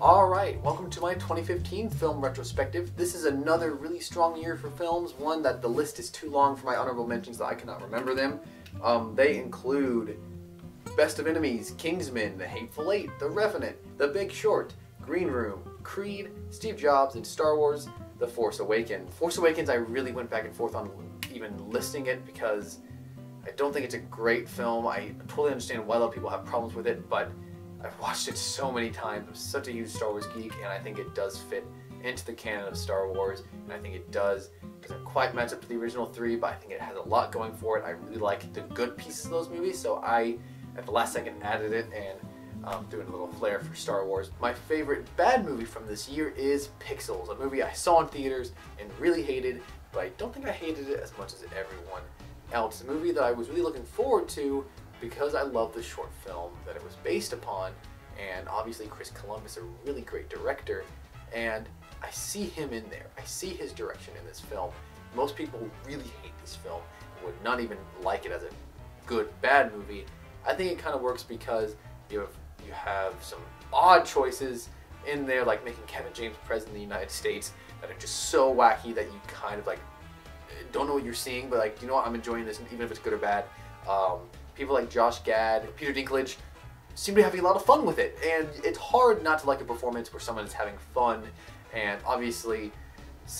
Alright, welcome to my 2015 film retrospective. This is another really strong year for films, one that the list is too long for my honorable mentions that I cannot remember them. Um, they include Best of Enemies, Kingsman, The Hateful Eight, The Revenant, The Big Short, Green Room, Creed, Steve Jobs, and Star Wars The Force Awakens. Force Awakens, I really went back and forth on even listing it because I don't think it's a great film. I totally understand why a lot of people have problems with it, but I've watched it so many times. I'm such a huge Star Wars geek, and I think it does fit into the canon of Star Wars, and I think it does. Doesn't quite match up to the original three, but I think it has a lot going for it. I really like the good pieces of those movies, so I, at the last second, added it and um, doing a little flair for Star Wars. My favorite bad movie from this year is Pixels, a movie I saw in theaters and really hated, but I don't think I hated it as much as everyone else. A movie that I was really looking forward to because I love the short film that it was based upon, and obviously Chris Columbus, is a really great director, and I see him in there. I see his direction in this film. Most people really hate this film, would not even like it as a good bad movie. I think it kind of works because you have you have some odd choices in there, like making Kevin James president of the United States, that are just so wacky that you kind of like don't know what you're seeing, but like, you know what, I'm enjoying this, even if it's good or bad. Um, people like Josh Gad, Peter Dinklage seem to be having a lot of fun with it. And it's hard not to like a performance where someone is having fun. And obviously,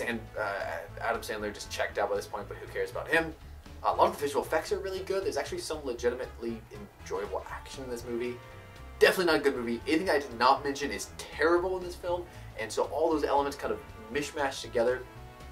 uh, Adam Sandler just checked out by this point, but who cares about him? A lot of the visual effects are really good. There's actually some legitimately enjoyable action in this movie. Definitely not a good movie. Anything I did not mention is terrible in this film, and so all those elements kind of mishmash together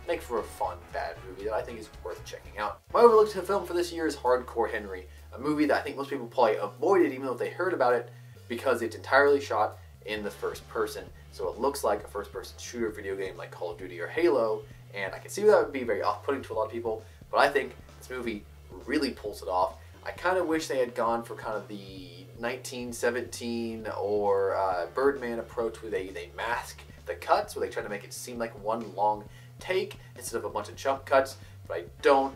make for a fun, bad movie that I think is worth checking out. My overlooked film for this year is Hardcore Henry, a movie that I think most people probably avoided even though they heard about it because it's entirely shot in the first person. So it looks like a first person shooter video game like Call of Duty or Halo, and I can see that would be very off putting to a lot of people, but I think this movie really pulls it off. I kind of wish they had gone for kind of the 1917 or uh, Birdman approach where they, they mask the cuts, where they try to make it seem like one long take instead of a bunch of jump cuts, but I don't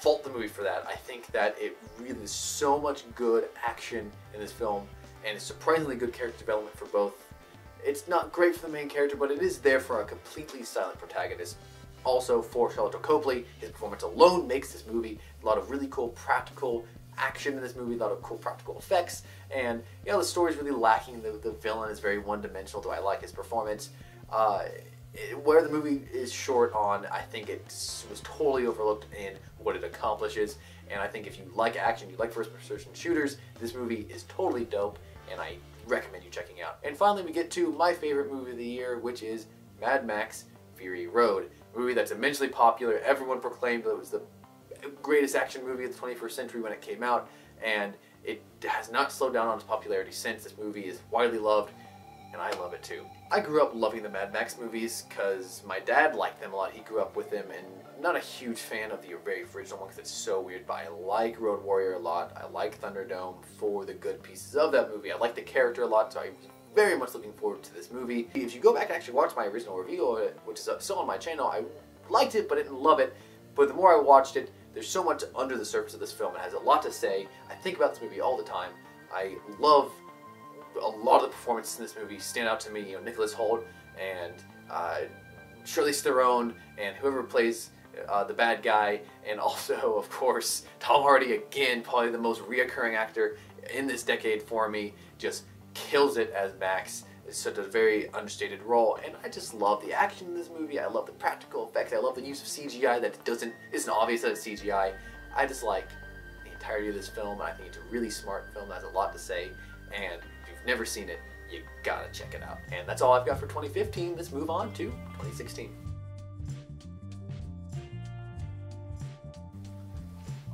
fault the movie for that. I think that it really is so much good action in this film and surprisingly good character development for both. It's not great for the main character, but it is there for a completely silent protagonist. Also, for Sharlto Copley, his performance alone makes this movie a lot of really cool practical action in this movie, a lot of cool practical effects, and you know the story's really lacking. The, the villain is very one-dimensional, though I like his performance. Uh, where the movie is short on, I think it was totally overlooked in what it accomplishes. And I think if you like action, you like first-person shooters, this movie is totally dope, and I recommend you checking out. And finally, we get to my favorite movie of the year, which is Mad Max Fury Road. A movie that's immensely popular. Everyone proclaimed that it was the greatest action movie of the 21st century when it came out, and it has not slowed down on its popularity since. This movie is widely loved and I love it too. I grew up loving the Mad Max movies because my dad liked them a lot. He grew up with them, and I'm not a huge fan of the very original one because it's so weird, but I like Road Warrior a lot. I like Thunderdome for the good pieces of that movie. I like the character a lot, so I was very much looking forward to this movie. If you go back and actually watch my original review of it, which is still on my channel, I liked it, but didn't love it. But the more I watched it, there's so much under the surface of this film. It has a lot to say. I think about this movie all the time. I love a lot of the performances in this movie stand out to me. You know, Nicholas Hoult and uh, Charlize Theron and whoever plays uh, the bad guy, and also, of course, Tom Hardy again, probably the most reoccurring actor in this decade for me, just kills it as Max. It's such a very understated role, and I just love the action in this movie. I love the practical effects. I love the use of CGI that doesn't isn't obvious that it's CGI. I just like the entirety of this film. I think it's a really smart film that has a lot to say, and never seen it, you gotta check it out. And that's all I've got for 2015. Let's move on to 2016.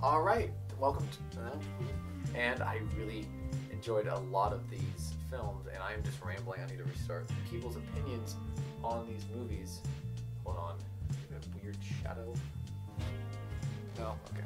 All right, welcome to, uh, and I really enjoyed a lot of these films, and I am just rambling. I need to restart. People's opinions on these movies. Hold on, weird shadow. No, okay.